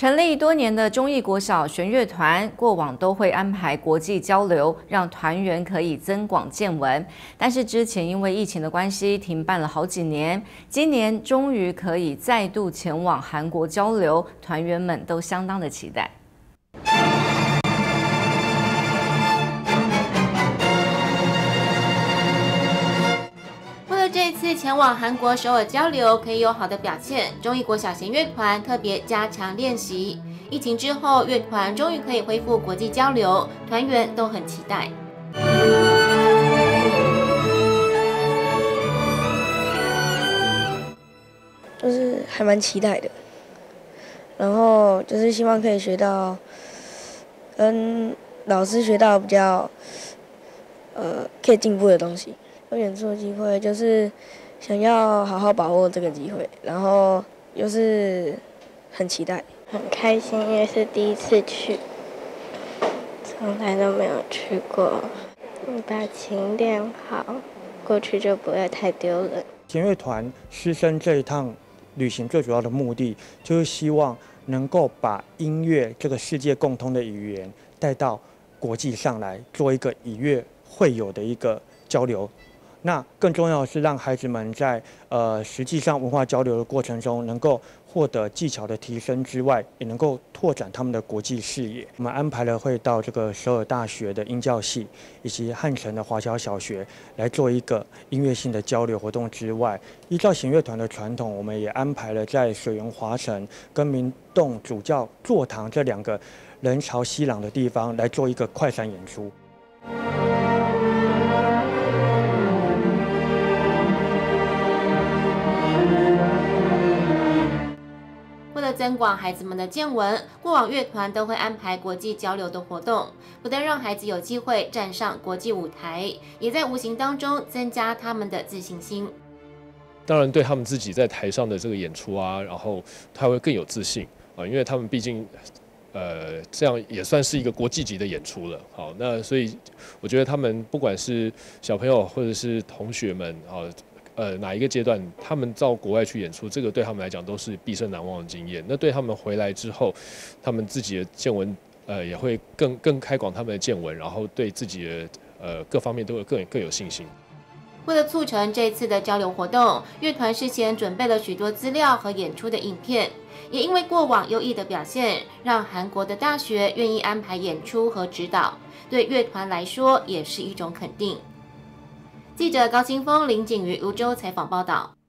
成立多年的中艺国小弦乐团，过往都会安排国际交流，让团员可以增广见闻。但是之前因为疫情的关系，停办了好几年。今年终于可以再度前往韩国交流，团员们都相当的期待。这次前往韩国首尔交流，可以有好的表现。中艺国小弦乐团特别加强练习。疫情之后，乐团终于可以恢复国际交流，团员都很期待。就是还蛮期待的，然后就是希望可以学到，跟老师学到比较，呃，可以进步的东西。有演出的机会，就是想要好好把握这个机会，然后又是很期待，很开心，因为是第一次去，从来都没有去过。你把琴练好，过去就不会太丢人。弦乐团师生这一趟旅行最主要的目的，就是希望能够把音乐这个世界共通的语言带到国际上来，做一个以乐会友的一个交流。那更重要的是，让孩子们在呃实际上文化交流的过程中，能够获得技巧的提升之外，也能够拓展他们的国际视野。我们安排了会到这个首尔大学的音教系，以及汉城的华侨小学来做一个音乐性的交流活动之外，依照弦乐团的传统，我们也安排了在水源华城跟明洞主教座堂这两个人潮熙攘的地方来做一个快闪演出。增广孩子们的见闻，过往乐团都会安排国际交流的活动，不但让孩子有机会站上国际舞台，也在无形当中增加他们的自信心。当然，对他们自己在台上的这个演出啊，然后他会更有自信啊，因为他们毕竟，呃，这样也算是一个国际级的演出了。好，那所以我觉得他们不管是小朋友或者是同学们啊。呃，哪一个阶段他们到国外去演出，这个对他们来讲都是毕生难忘的经验。那对他们回来之后，他们自己的见闻，呃，也会更更开广他们的见闻，然后对自己的呃各方面都会更更有信心。为了促成这次的交流活动，乐团事先准备了许多资料和演出的影片，也因为过往优异的表现，让韩国的大学愿意安排演出和指导，对乐团来说也是一种肯定。记者高清峰、林景瑜、泸州采访报道。